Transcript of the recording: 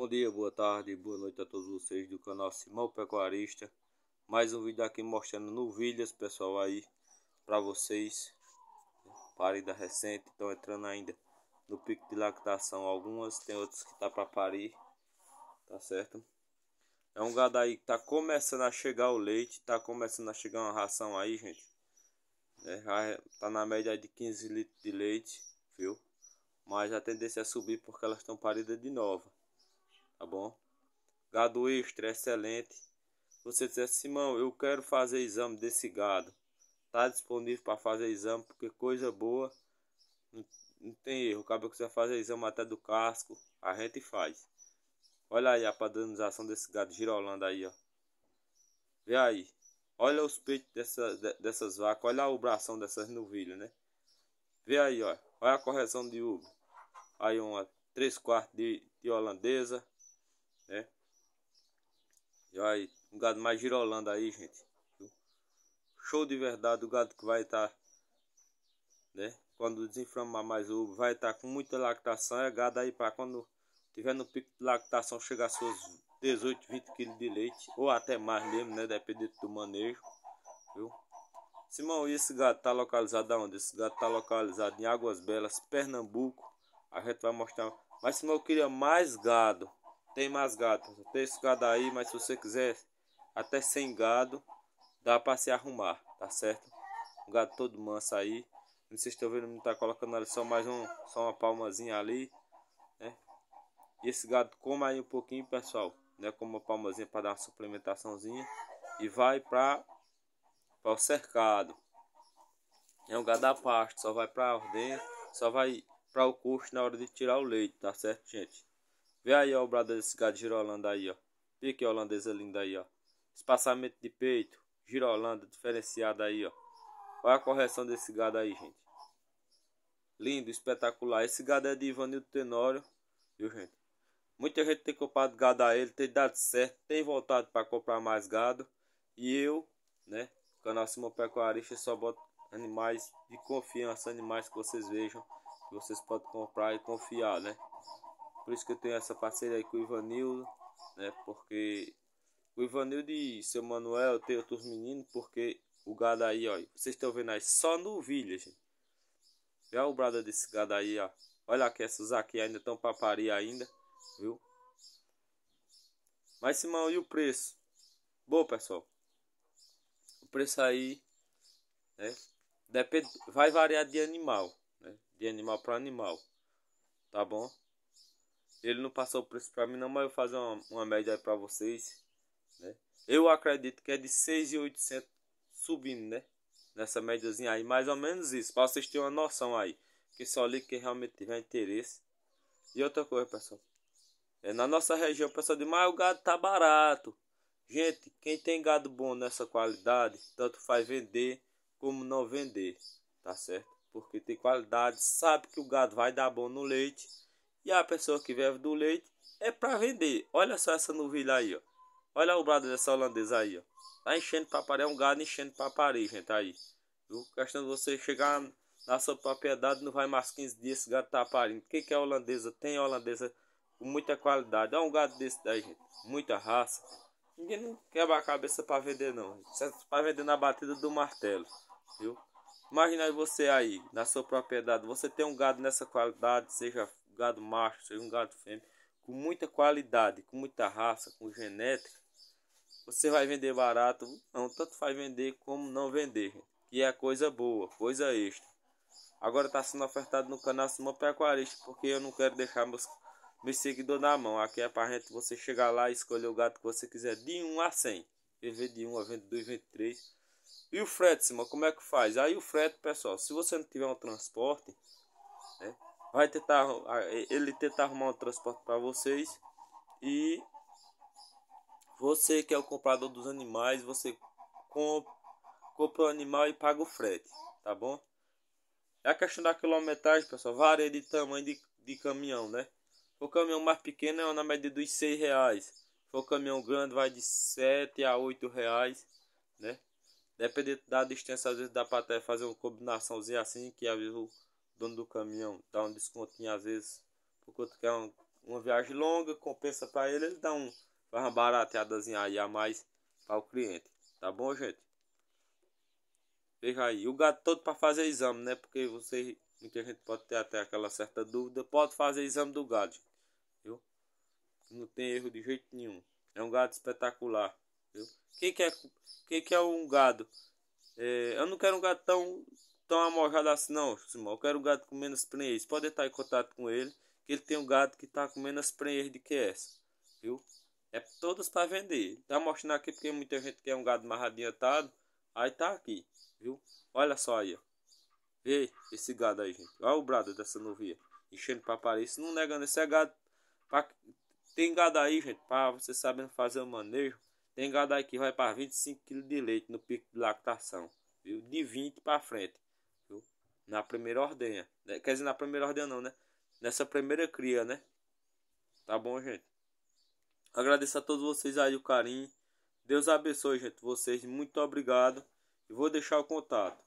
Bom dia, boa tarde, boa noite a todos vocês do canal Simão Pecuarista. Mais um vídeo aqui mostrando novilhas, pessoal, aí para vocês. Parida recente, estão entrando ainda no pico de lactação. Algumas, tem outras que tá para parir, tá certo? É um gado aí que tá começando a chegar o leite, tá começando a chegar uma ração aí, gente. É, tá na média de 15 litros de leite, viu? Mas a tendência é subir porque elas estão paridas de nova tá bom? Gado extra, excelente. Você disser, Simão, eu quero fazer exame desse gado. Tá disponível para fazer exame, porque coisa boa, não, tem erro. Acaba que você fazer exame até do casco, a gente faz. Olha aí a padronização desse gado girolando aí, ó. Vê aí. Olha os peitos dessa, dessas vacas, olha o bração dessas novilhas, né? Vê aí, ó. Olha a correção de uva. Aí uma 3 quartos de, de holandesa né? E aí, um gado mais girolando aí, gente. Show de verdade, o gado que vai estar, tá, né? Quando desinflamar mais o vai estar tá com muita lactação, é gado aí para quando tiver no pico de lactação chegar a seus 18, 20 kg de leite, ou até mais mesmo, né? Dependendo do manejo, viu? Simão, e esse gado tá localizado aonde? Esse gado tá localizado em Águas Belas, Pernambuco. A gente vai mostrar. Mas Simão, eu queria mais gado tem mais gado. Tem esse gado aí, mas se você quiser até sem gado, dá para se arrumar, tá certo? Um gado todo manso aí. Não sei se estão vendo, não tá colocando ali só mais um, só uma palmazinha ali, né? E esse gado come aí um pouquinho, pessoal, né? Como uma palmazinha para dar uma suplementaçãozinha e vai para para o cercado. É um gado a pasto, só vai para ordem, só vai para o custo na hora de tirar o leite, tá certo, gente? Vê aí, ó, o brado desse gado girolando aí, ó. Pique holandesa linda aí, ó. Espaçamento de peito, girolanda diferenciada aí, ó. Olha a correção desse gado aí, gente. Lindo, espetacular. Esse gado é de Ivanildo Tenório, viu, gente? Muita gente tem comprado gado a ele, tem dado certo, tem voltado para comprar mais gado. E eu, né, canal Simão Pecuarista, só boto animais de confiança, animais que vocês vejam, que vocês podem comprar e confiar, né? Por isso que eu tenho essa parceria aí com o Ivanildo, né? Porque o Ivanildo e seu Manuel tem outros meninos, porque o gado aí, ó. Vocês estão vendo aí, só novilha, gente. Olha o brada desse gado aí, ó. Olha aqui, essas aqui ainda estão para parir ainda, viu? Mas Simão, e o preço? Bom, pessoal. O preço aí, né? Depende, vai variar de animal, né? De animal para animal. Tá bom? Ele não passou o preço para mim não, mas eu vou fazer uma, uma média aí para vocês, né? Eu acredito que é de 6.800 subindo, né? Nessa médiazinha aí, mais ou menos isso, para vocês terem uma noção aí. Que só liga quem realmente tiver interesse. E outra coisa, pessoal. É, na nossa região, pessoal mas o gado tá barato. Gente, quem tem gado bom nessa qualidade, tanto faz vender como não vender, tá certo? Porque tem qualidade, sabe que o gado vai dar bom no leite e a pessoa que vive do leite é para vender. Olha só essa novilha aí, ó. Olha o brado dessa holandesa aí, ó. Tá enchendo parir, é um gado enchendo parir, gente, aí. Viu? Questão de você chegar na sua propriedade, não vai mais 15 dias, esse gado tá parindo. O que, que é holandesa? Tem holandesa com muita qualidade. Olha um gado desse daí, gente. Muita raça. Ninguém não quebra a cabeça para vender, não. É para vender na batida do martelo, viu? Imagina você aí, na sua propriedade, você tem um gado nessa qualidade, seja gado macho, seja um gado fêmea, com muita qualidade, com muita raça, com genética, você vai vender barato, não, tanto faz vender como não vender, que é coisa boa, coisa extra. Agora está sendo ofertado no canal Simão Pecuarista, porque eu não quero deixar meus, meus seguidores na mão. Aqui é para gente você chegar lá e escolher o gato que você quiser, de 1 a 100. PV de 1 a 22, 23. E o frete, Simão, como é que faz? Aí o frete, pessoal, se você não tiver um transporte, né, vai tentar ele tentar arrumar um transporte para vocês. E você que é o comprador dos animais você compra, compra o animal e paga o frete tá bom? É a questão da quilometragem pessoal. Varia de tamanho de, de caminhão né? O caminhão mais pequeno é na média dos seis reais. O caminhão grande vai de sete a oito reais né? Dependendo da distância às vezes dá para até fazer uma combinaçãozinha assim que às vezes o dono do caminhão dá um descontinho às vezes, porque outro quer um, uma viagem longa, compensa para ele, ele dá um, faz uma barateadazinha aí a mais para o cliente. Tá bom, gente? Veja aí, o gado todo para fazer exame, né? Porque você, muita gente pode ter até aquela certa dúvida, pode fazer exame do gado, viu? Não tem erro de jeito nenhum. É um gado espetacular, viu? Quem quer, quem quer um gado? É, eu não quero um gado tão, tão amojado assim, não, Simão. Eu quero um gado com menos prenhez. Pode estar em contato com ele, que ele tem um gado que está com menos prenhez do que essa, viu? É todas para vender. Tá mostrando aqui porque muita gente quer um gado mais adiantado. Aí tá aqui, viu? Olha só aí, ó. Vê esse gado aí, gente. Olha o brado dessa novia. Enchendo para Paris. Não negando esse é gado. Pra... Tem gado aí, gente, para você sabendo fazer o manejo. Tem gado aí que vai para 25 kg de leite no pico de lactação. Viu? De 20 para frente. Na primeira ordenha. Quer dizer, na primeira ordenha não, né? Nessa primeira cria, né? Tá bom, gente? Agradeço a todos vocês aí o carinho. Deus abençoe, gente. Vocês, muito obrigado. E vou deixar o contato.